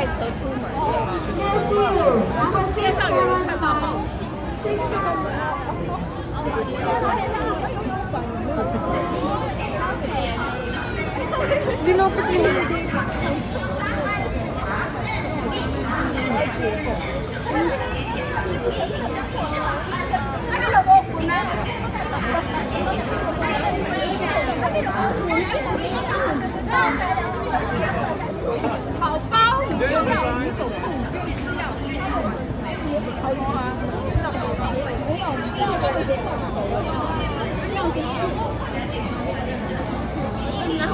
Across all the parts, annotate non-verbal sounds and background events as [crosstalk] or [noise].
带蛇出门，街上有人看到好奇。宝 [laughs] 宝，你就要你走路，你就一定要。好吗？没有，你这样有点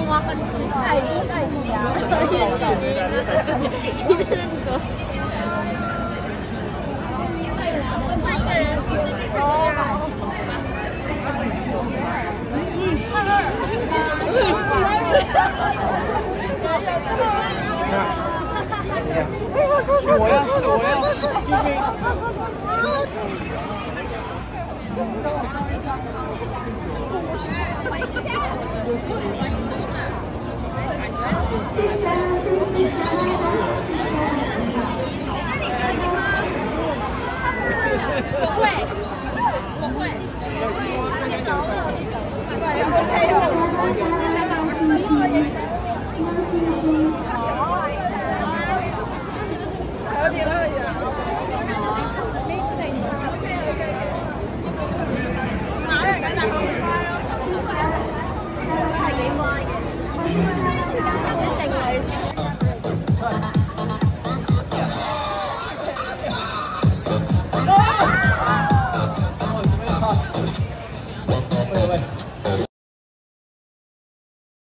我很爱爱家，一人搞一人的，一人搞。我要是我我会，我会，我会，我会，我会，会，我会，我会，我会，喂喂喂